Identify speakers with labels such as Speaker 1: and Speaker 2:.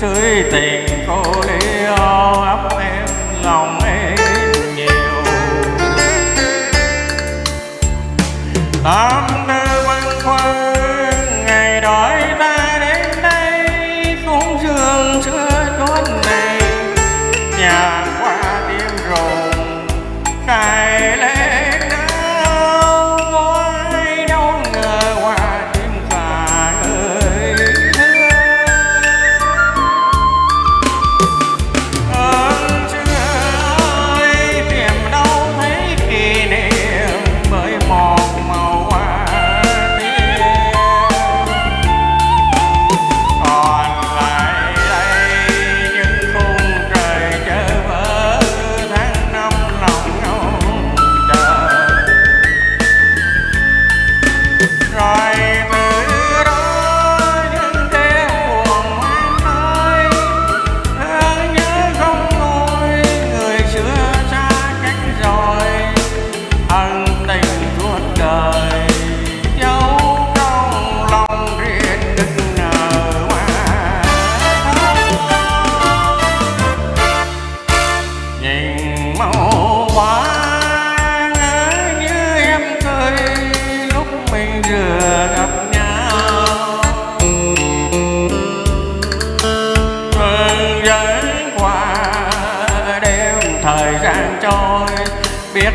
Speaker 1: sưởi tiền cô liêu ấp em lòng em nhiều. Tám trôi biết